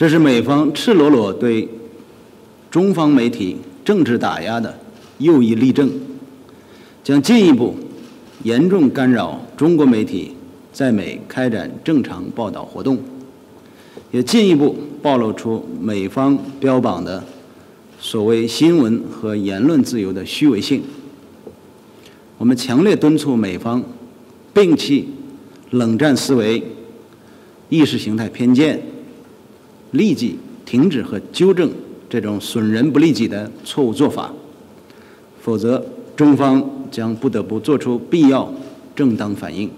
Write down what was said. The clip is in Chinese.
这是美方赤裸裸对中方媒体政治打压的又一例证，将进一步严重干扰中国媒体在美开展正常报道活动，也进一步暴露出美方标榜的所谓新闻和言论自由的虚伪性。我们强烈敦促美方摒弃冷战思维、意识形态偏见，立即停止和纠正这种损人不利己的错误做法，否则中方将不得不做出必要正当反应。